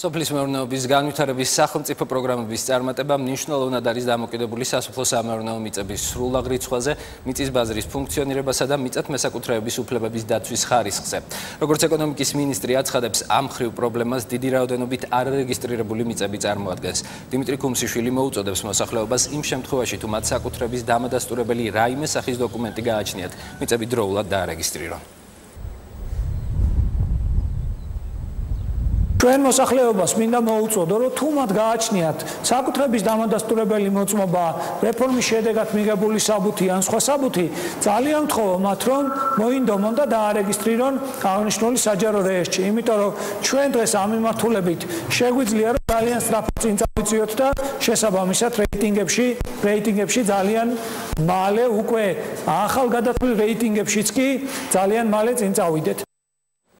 სოფლის მეურნეობის განვითარების სახელმწიფო პროგრამების წარმატება მნიშვნელოვნად არის დამოკიდებული სასოფლო სამეურნეო მიწების სრულაღ რიცხვაზე, მიწის ბაზრის ფუნქციონირებასა და მიწათ მესაკუთრეების უფლებების დაცვის ხარისხზე. როგორც ეკონომიკის მინისტრი აცხადებს, ამ ხრივ პრობლემას დიდი რაოდენობით არარეგისტრირებული მიწები წარმოადგენს. დიმიტრი კუმსიშვილი მოუწოდებს მოსახლეობას იმ შემთხვევაში, თუ მათ საკუთრების დამადასტურებელი რაიმე სახის დოკუმენტი გააჩნიათ, მიწები დროულად დაარეგისტრირონ. ჩვენ მოსახლეობას მინდა მოუწოდო, რომ თუ მათ გააჩნიათ საკუთრების დამადასტურებელი მოწმობა, რეფორმის შედეგად მიღებული საბუთი ან სხვა საბუთი, ძალიან ვთხოვო მათ, რომ მოინდომონ და დაარეგისტრირონ აღნიშნული საჯარო რეესტრში, იმიტომ რომ ჩვენ დღეს ამ მიმართულებით შეგვიძლია რომ ძალიან სწრაფად წინ წავიწიოთ და შესაბამისად რეიტინგებში, რეიტინგებში ძალიან მალე უკვე ახალ გადათვლილ რეიტინგებშიც კი ძალიან მალე წინ წავიდეთ.